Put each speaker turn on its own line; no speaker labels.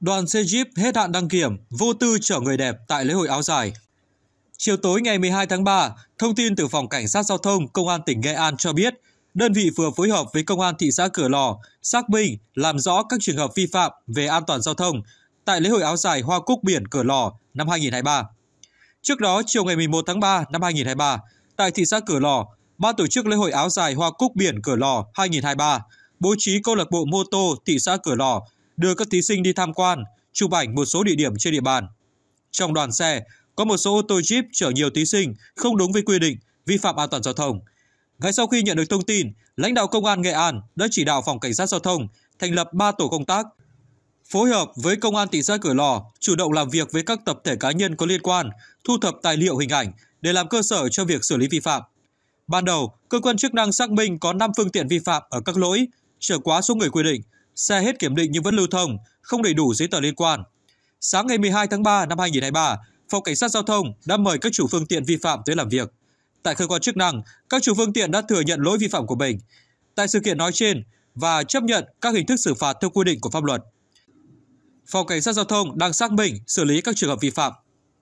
Đoàn xe Jeep hết hạn đăng kiểm, vô tư chở người đẹp tại lễ hội áo dài. Chiều tối ngày 12 tháng 3, thông tin từ Phòng Cảnh sát Giao thông Công an tỉnh Nghệ An cho biết, đơn vị vừa phối hợp với Công an thị xã Cửa Lò xác minh làm rõ các trường hợp vi phạm về an toàn giao thông tại lễ hội áo dài Hoa Cúc Biển Cửa Lò năm 2023. Trước đó, chiều ngày 11 tháng 3 năm 2023, tại thị xã Cửa Lò, ban tổ chức lễ hội áo dài Hoa Cúc Biển Cửa Lò 2023 bố trí câu lạc bộ mô tô thị xã Cửa Lò đưa các thí sinh đi tham quan, chụp ảnh một số địa điểm trên địa bàn. Trong đoàn xe, có một số ô tô Jeep chở nhiều thí sinh không đúng với quy định, vi phạm an toàn giao thông. Ngay sau khi nhận được thông tin, lãnh đạo công an Nghệ An đã chỉ đạo phòng cảnh sát giao thông thành lập 3 tổ công tác, phối hợp với công an thị xã Cửa Lò chủ động làm việc với các tập thể cá nhân có liên quan, thu thập tài liệu hình ảnh để làm cơ sở cho việc xử lý vi phạm. Ban đầu, cơ quan chức năng xác minh có 5 phương tiện vi phạm ở các lỗi chở quá số người quy định, xe hết kiểm định nhưng vẫn lưu thông, không đầy đủ giấy tờ liên quan. Sáng ngày 12 tháng 3 năm 2023, Phòng Cảnh sát Giao thông đã mời các chủ phương tiện vi phạm tới làm việc. Tại cơ quan chức năng, các chủ phương tiện đã thừa nhận lỗi vi phạm của mình. Tại sự kiện nói trên và chấp nhận các hình thức xử phạt theo quy định của pháp luật. Phòng Cảnh sát Giao thông đang xác minh xử lý các trường hợp vi phạm.